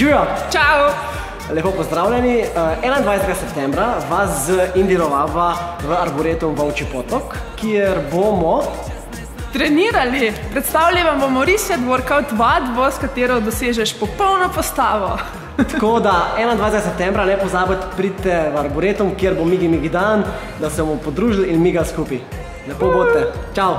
Živijo! Čau! Lepo pozdravljeni. Eh, 21. septembra vas z Indirovava v Arboretum Volči potok, kjer bomo Trenirali! Predstavljali vam bomo Reset Workout vadbo, s katero dosežeš popolno postavo. Tako da 21. septembra ne pozabite, pridite v Arboretum, kjer bo Migi Migi dan, da se bomo podružili in Miga skupaj. Lepo bote. Čau!